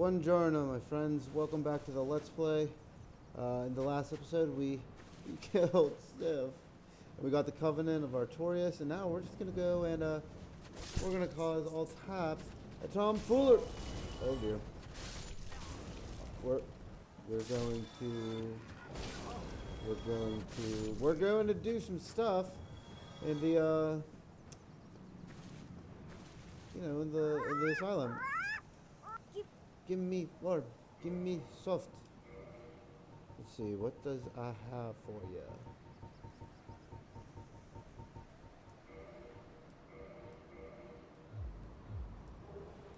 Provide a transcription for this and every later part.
Buongiorno, my friends. Welcome back to the Let's Play. Uh, in the last episode, we, we killed Sif. We got the Covenant of Artorias, and now we're just gonna go and uh, we're gonna cause all at Tom Fuller. Oh dear. We're we're going to we're going to we're going to do some stuff in the uh you know in the in the asylum. Give me, Lord, give me soft. Let's see, what does I have for you?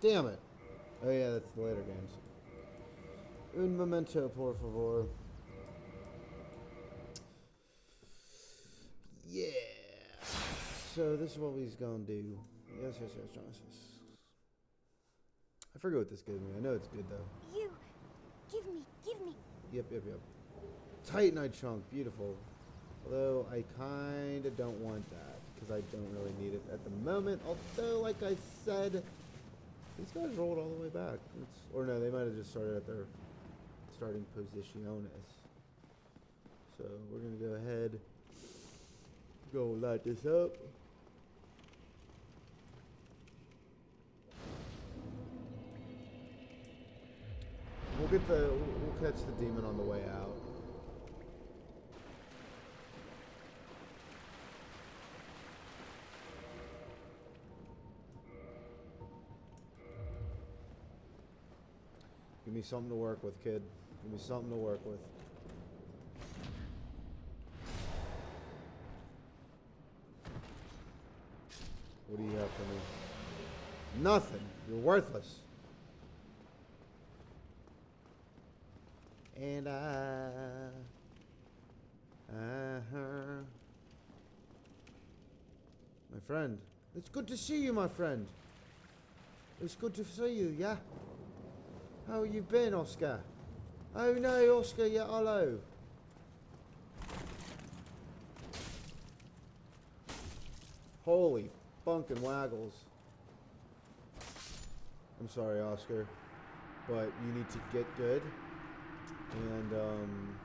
Damn it. Oh yeah, that's the later games. Un momento, por favor. Yeah. So this is what we's gonna do. Yes, yes, yes, yes. I forget what this gives me. I know it's good though. You, give me, give me. Yep, yep, yep. Titanite chunk, beautiful. Although I kind of don't want that because I don't really need it at the moment. Although, like I said, these guys rolled all the way back. It's, or no, they might have just started at their starting posiciones. So we're gonna go ahead, go light this up. We'll get the we'll catch the demon on the way out. Give me something to work with, kid. Give me something to work with. What do you have for me? Nothing. You're worthless. And I, uh-huh. My friend. It's good to see you, my friend. It's good to see you, yeah? How you been, Oscar? Oh no, Oscar, yeah, hello. Holy funkin' waggles. I'm sorry, Oscar, but you need to get good. And, um...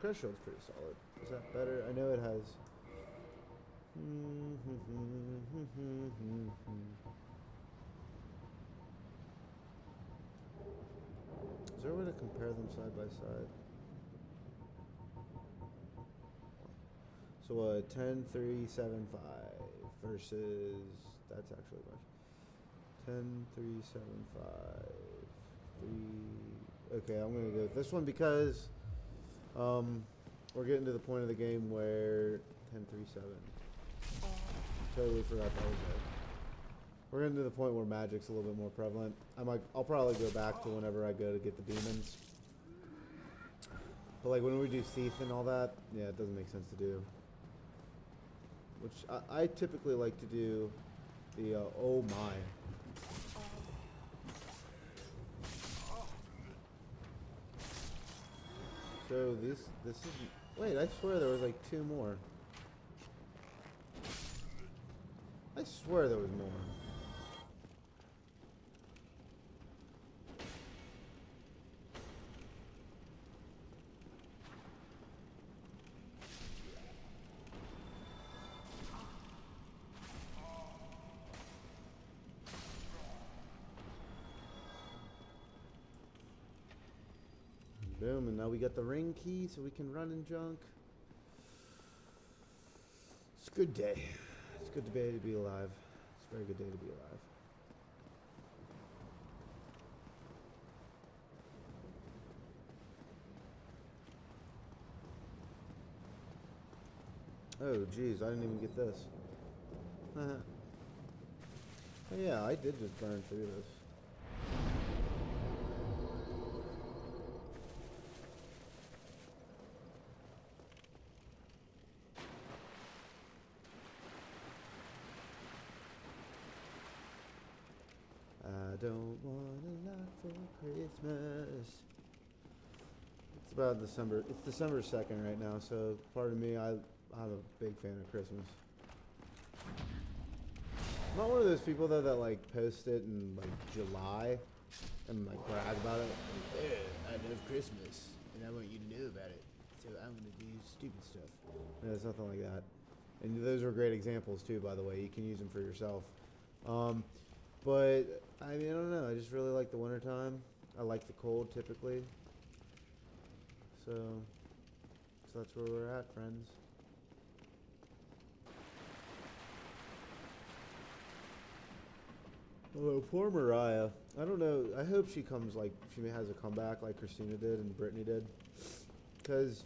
Crush Shield's pretty solid. Is that better? I know it has... Is there a way to compare them side by side? So uh, 10, 3, 7, 5 versus... That's actually much. 10, 3, 7, 5, 3... Okay, I'm going to go with this one because um, we're getting to the point of the game where... 10, 3, 7. Totally forgot that was it. We're getting to the point where magic's a little bit more prevalent. I might, I'll probably go back to whenever I go to get the demons. But like when we do Thief and all that, yeah, it doesn't make sense to do. Which I, I typically like to do the, uh, oh my. So this, this is, wait, I swear there was like two more. I swear there was more. Boom, and now we got the ring key so we can run and junk. It's a good day. Good day to be alive. It's a very good day to be alive. Oh, geez, I didn't even get this. yeah, I did just burn through this. I don't want a lot for Christmas. It's about December. It's December 2nd right now, so pardon me, I, I'm a big fan of Christmas. I'm not one of those people though that like post it in like July. and like brag about it. Yeah, I love Christmas, and I want you to know about it. So I'm gonna do stupid stuff. No, it's nothing like that. And those are great examples too, by the way. You can use them for yourself. Um, but I mean, I don't know. I just really like the wintertime. I like the cold typically. So, so that's where we're at, friends. Oh, poor Mariah. I don't know. I hope she comes like she has a comeback like Christina did and Brittany did. Cause,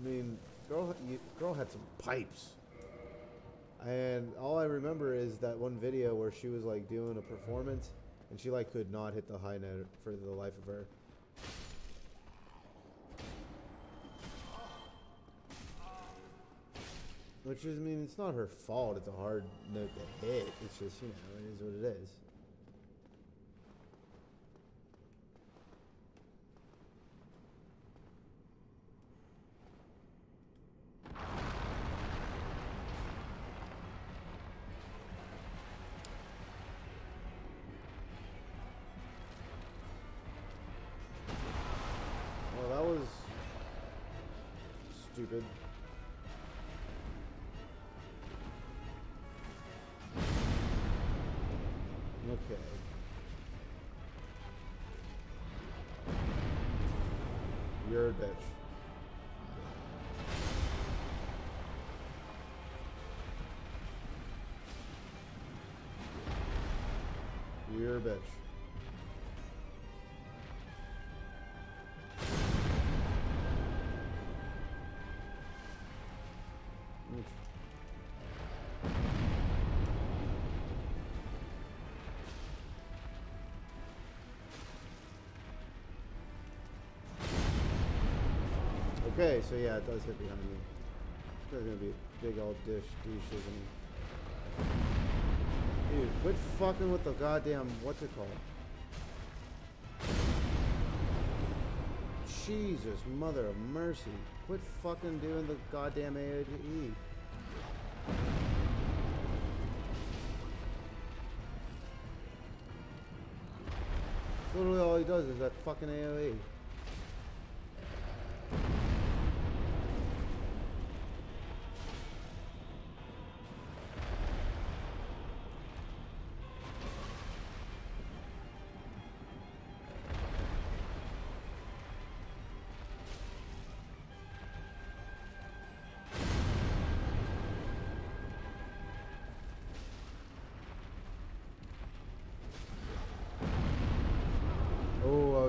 I mean, girl, you, girl had some pipes. And all I remember is that one video where she was like doing a performance, and she like could not hit the high note for the life of her. Which is, I mean, it's not her fault. It's a hard note to hit. It's just, you know, it is what it is. You're bitch. You're a bitch. Okay, so yeah, it does hit behind me. There's gonna be a big old dish douche, isn't? Dude, quit fucking with the goddamn what's it called? Jesus, mother of mercy. Quit fucking doing the goddamn AOE. Literally all he does is that fucking. AOE.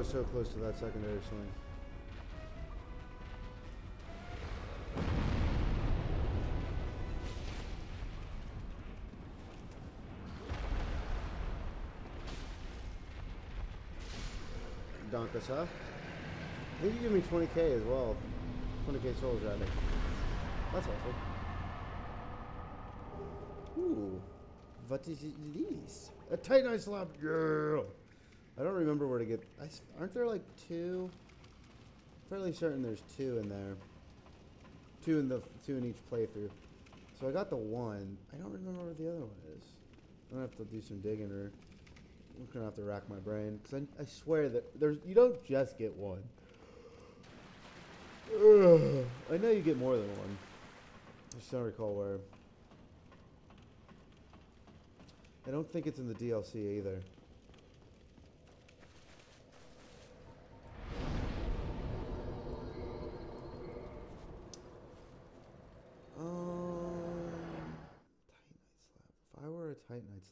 Was so close to that secondary swing. Donkus, huh? I think you give me 20k as well. 20k souls, rather. That's awful. Ooh. What is it this? A Titanite slab, girl! I don't remember where to get. I aren't there like two? Fairly certain there's two in there. Two in the two in each playthrough. So I got the one. I don't remember where the other one is. I'm gonna have to do some digging, or I'm gonna have to rack my brain because I, I swear that there's you don't just get one. Ugh. I know you get more than one. I just don't recall where. I don't think it's in the DLC either.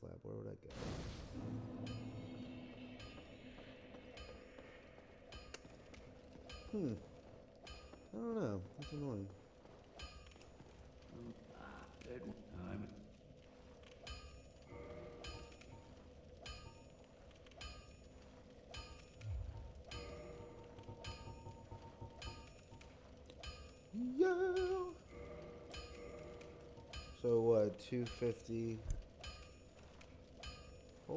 Tight where would I go? Hmm. I don't know. That's annoying. Yeah. So what? Two fifty.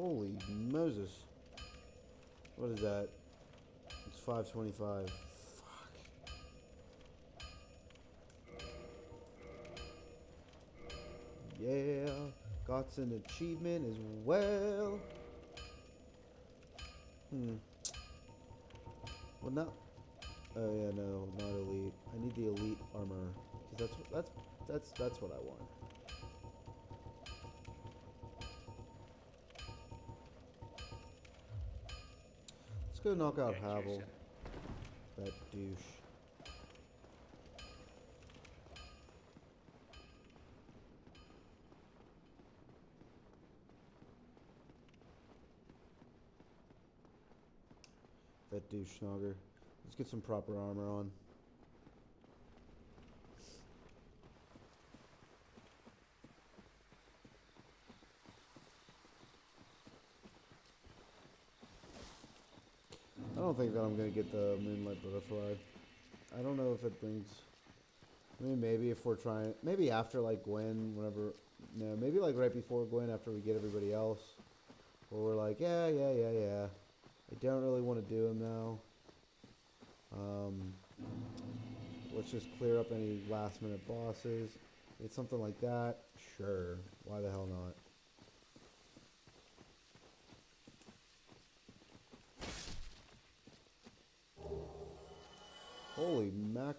Holy Moses! What is that? It's five twenty-five. Fuck. Yeah, got an achievement as well. Hmm. Well, not. Oh yeah, no, not elite. I need the elite armor because that's that's that's that's what I want. Go knock out Havel, that douche. That douche snogger. Let's get some proper armor on. I don't think that I'm gonna get the Moonlight Butterfly. I don't know if it brings. I mean, maybe if we're trying, maybe after like Gwyn, whenever. No, maybe like right before Gwyn, after we get everybody else, where we're like, yeah, yeah, yeah, yeah. I don't really want to do him now. Um, let's just clear up any last minute bosses. It's something like that. Sure. Why the hell not?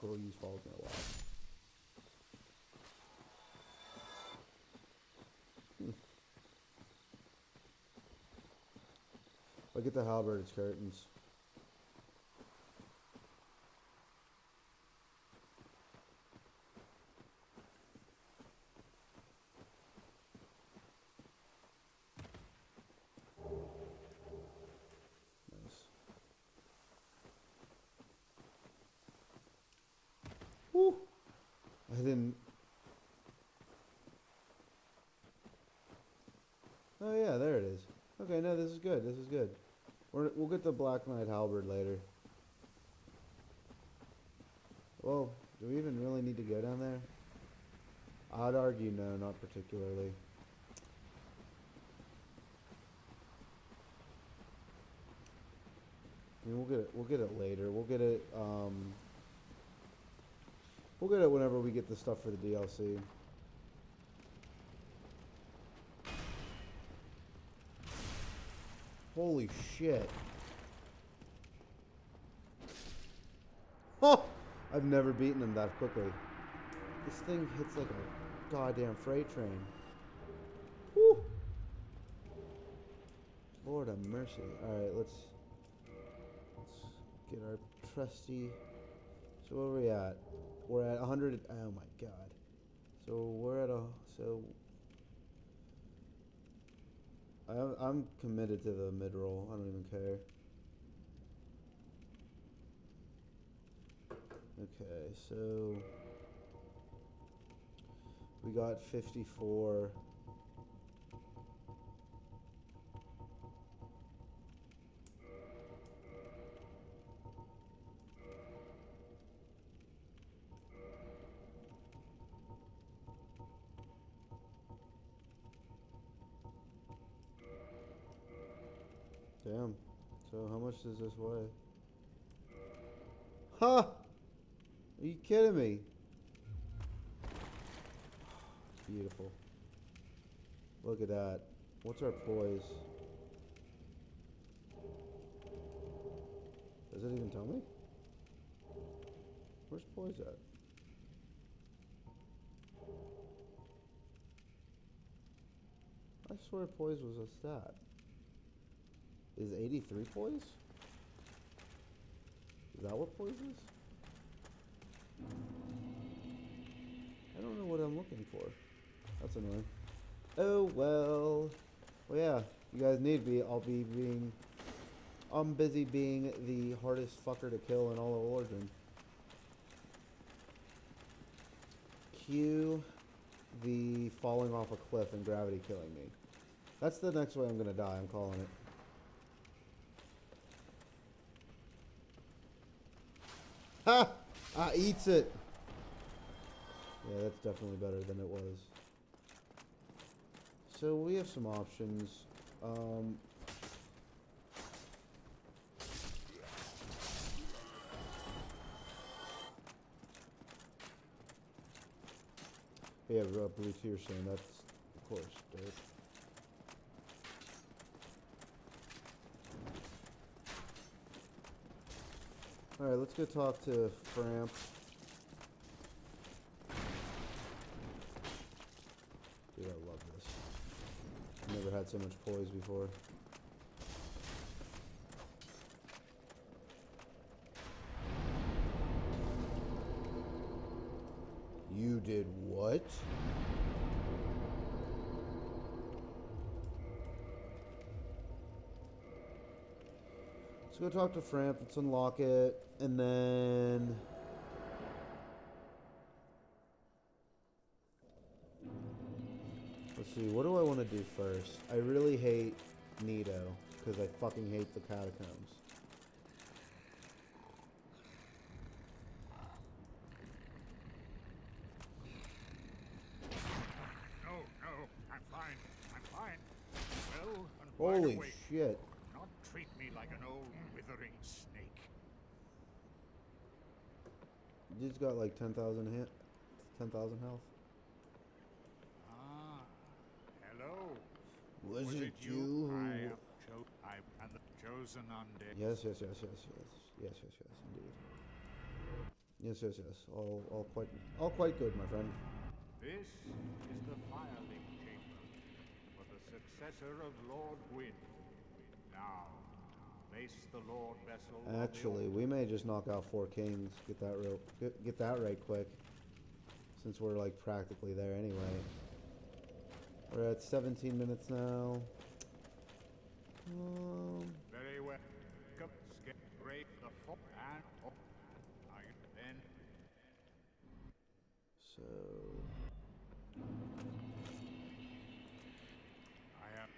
A lot. Hmm. I get the halberd, it's curtains. Nice. Woo! I didn't. Oh yeah, there it is. Okay, no, this is good. This is good. We're, we'll get the Black Knight halberd later. Well, do we even really need to go down there? I'd argue no, not particularly. I mean, we'll get it. We'll get it later. We'll get it. Um, we'll get it whenever we get the stuff for the DLC. Holy shit! Oh, I've never beaten him that quickly. This thing hits like a goddamn freight train. Woo! Lord of mercy. Alright, let's let's get our trusty so where are we at? We're at 100 oh my god. So we're at a so I'm I'm committed to the mid roll. I don't even care. Okay, so we got 54. How this weigh? Huh? Are you kidding me? Beautiful. Look at that. What's our poise? Does it even tell me? Where's poise at? I swear poise was a stat. Is 83 poise? Is that what poise is? I don't know what I'm looking for. That's annoying. Oh well. Well yeah, if you guys need me, I'll be being I'm busy being the hardest fucker to kill in all of Origin. Cue the falling off a cliff and gravity killing me. That's the next way I'm gonna die, I'm calling it. Ha! Ah, eats it. Yeah, that's definitely better than it was. So we have some options. Um, yeah, uh, blue tear stone. That's of course dope. Alright, let's go talk to Frampt. Dude, I love this. Never had so much poise before. You did what? Let's go talk to Frampt. Let's unlock it. And then. Let's see. What do I want to do first? I really hate Nito. Because I fucking hate the catacombs. No, no, I'm fine. I'm fine. Well, and wide Holy awake. shit. Not treat me like an old withering snake. Just got like 10,000 hit. 10,000 health. Ah, hello. Was, it, you? you? who- I am I am the chosen undead. Yes, yes, yes, yes, yes, yes, yes, yes, indeed. Yes, yes, yes. All, all quite, all quite good, my friend. This is the Firelink Chamber for the successor of Lord Gwyn. Now, Actually, we may just knock out four kings. Get that real, get, get that right quick. Since we're like practically there anyway. We're at 17 minutes now. Um, Very well. Come, skip, break the foot and oh, I then so I am.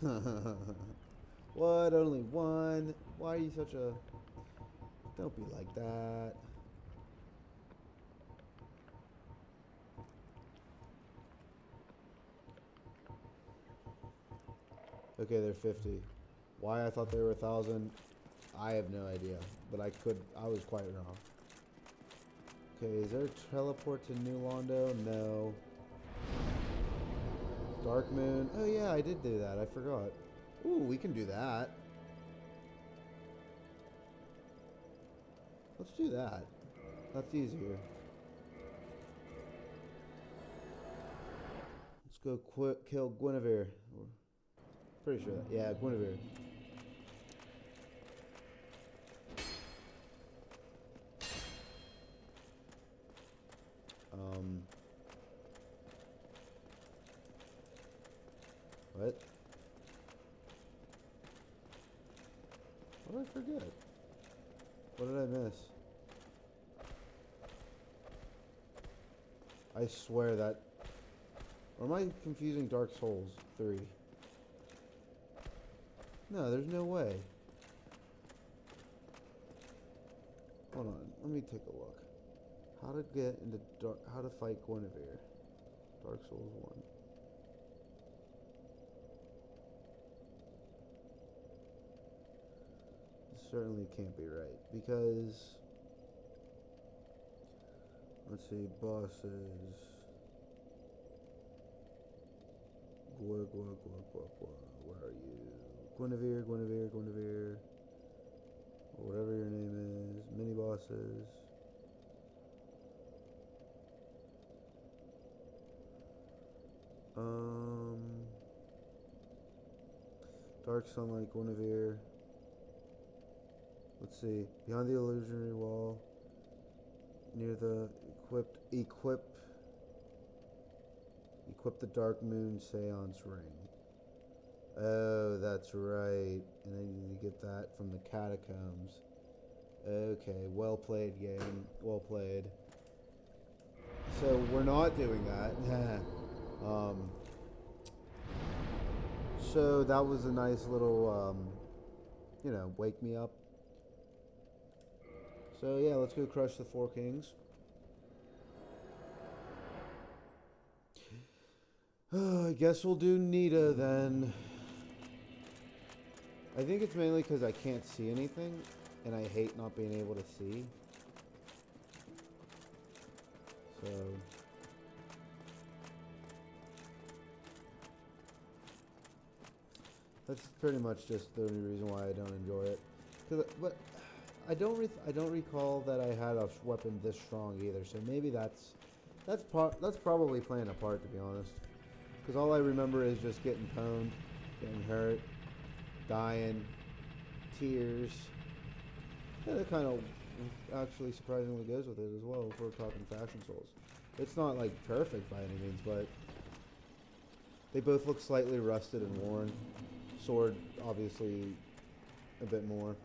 what? Only one? Why are you such a? Don't be like that. Okay, they're 50. Why I thought they were a thousand, I have no idea. But I could, I was quite wrong. Okay, is there a teleport to New Londo? No. Dark Moon. Oh yeah, I did do that. I forgot. Ooh, we can do that. Let's do that. That's easier. Let's go kill Gwynevere. Pretty sure that. Yeah, Gwynevere. Um. What? What did I forget? What did I miss? I swear that. Or am I confusing Dark Souls 3? No, there's no way. Hold on, let me take a look. How to get into dark, how to fight Gwynevere. Dark Souls 1. Certainly can't be right because let's see bosses Gua, Gua, Gua, Gua, Gua. Where are you? Gwynevere, Gwynevere, Gwynevere. Whatever your name is. Mini bosses. Um. Dark Sunlight, Gwynevere. Let's see. Behind the illusionary wall. Near the equipped. Equip. Equip the Dark Moon Seance Ring. Oh, that's right. And I need to get that from the catacombs. Okay, well played, game. Well played. So we're not doing that. um, so that was a nice little, um, you know, wake me up. So yeah, let's go crush the four kings. I guess we'll do Nito then. I think it's mainly because I can't see anything, and I hate not being able to see. So... That's pretty much just the only reason why I don't enjoy it. Cause, but I don't re- I don't recall that I had a weapon this strong either. So maybe that's that's part that's probably playing a part to be honest. Because all I remember is just getting pwned, getting hurt, dying, tears. That kind of actually surprisingly goes with it as well. If we're talking Fashion Souls, it's not like perfect by any means, but they both look slightly rusted and worn. Sword, obviously, a bit more.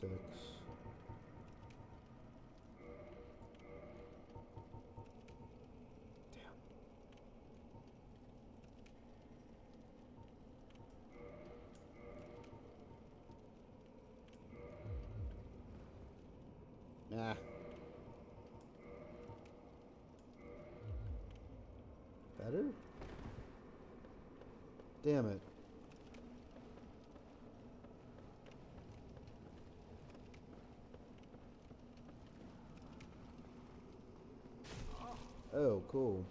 Thirty-six. Damn. Nah. Better? Damn it. Oh, cool.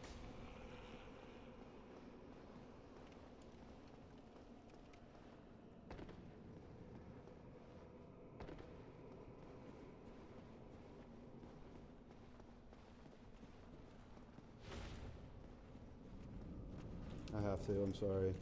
I have to, I'm sorry.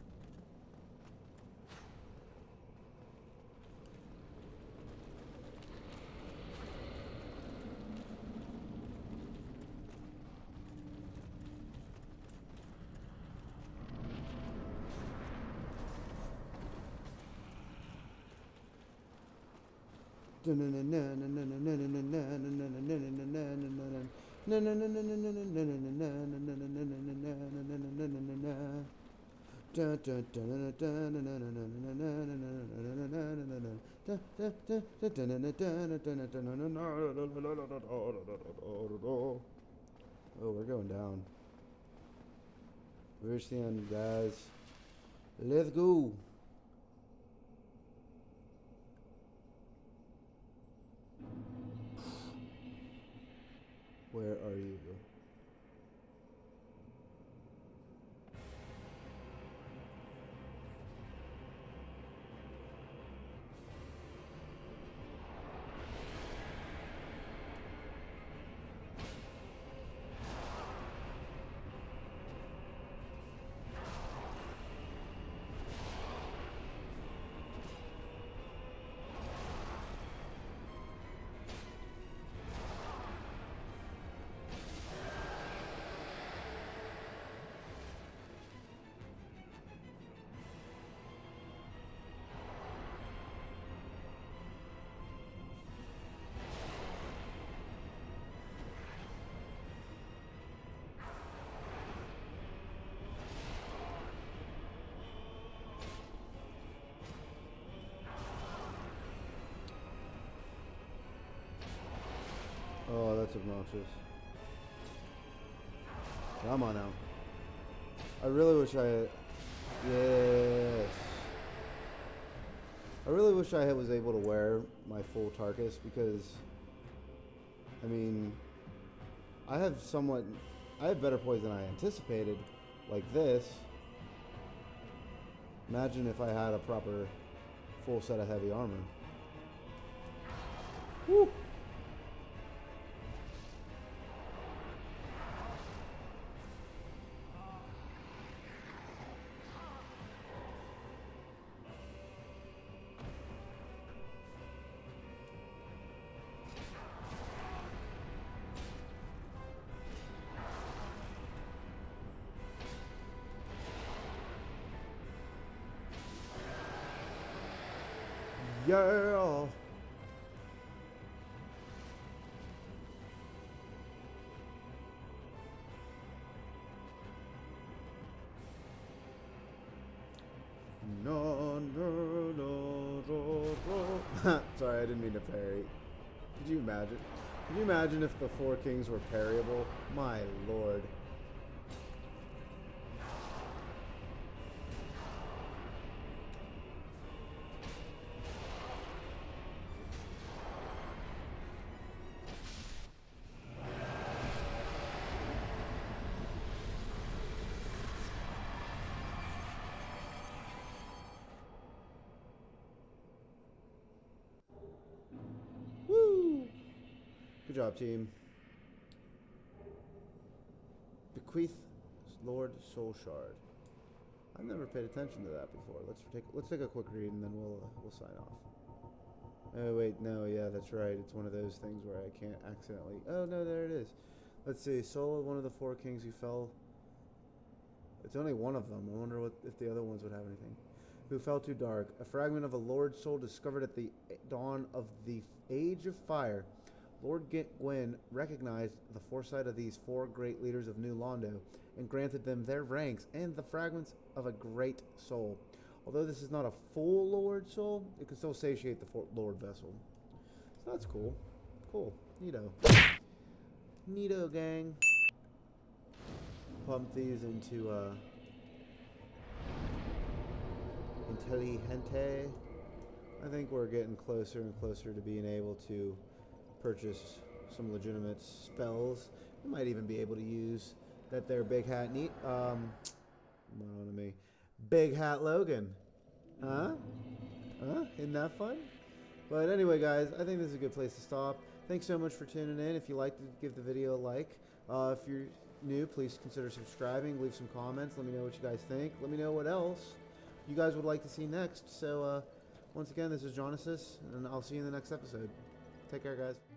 Oh, we're going down. We reached the end, guys. Let's go. Where are you? That's obnoxious. Come on now. I really wish I had... Yes. I really wish I was able to wear my full Tarkus because, I mean, I have somewhat, I have better poise than I anticipated, like this. Imagine if I had a proper full set of heavy armor. Woo! Yeah. No, no, no, no, no. Sorry, I didn't mean to parry. Could you imagine? Could you imagine if the Four Kings were parryable? My lord. Good job, team. Bequeath Lord Soul Shard. I've never paid attention to that before. Let's take let's take a quick read and then we'll uh, we'll sign off. Oh wait, no, yeah, that's right. It's one of those things where I can't accidentally. Oh no, there it is. Let's see. Soul of one of the four kings who fell. It's only one of them. I wonder what if the other ones would have anything. Who fell too dark. A fragment of a Lord soul discovered at the dawn of the Age of Fire. Lord Gwyn recognized the foresight of these four great leaders of New Londo and granted them their ranks and the fragments of a great soul. Although this is not a full Lord soul, it can still satiate the Lord vessel. So that's cool. Cool. Neato. Neato, gang. Pump these into, uh, Intelligente. I think we're getting closer and closer to being able to purchase some legitimate spells. We might even be able to use that there big hat neat. Um, what on me? Big hat Logan. Huh? Huh? Isn't that fun? But anyway, guys, I think this is a good place to stop. Thanks so much for tuning in. If you liked it, give the video a like. Uh, if you're new, please consider subscribing. Leave some comments. Let me know what you guys think. Let me know what else you guys would like to see next. So, uh, once again, this is Jonesis, and I'll see you in the next episode. Take care, guys.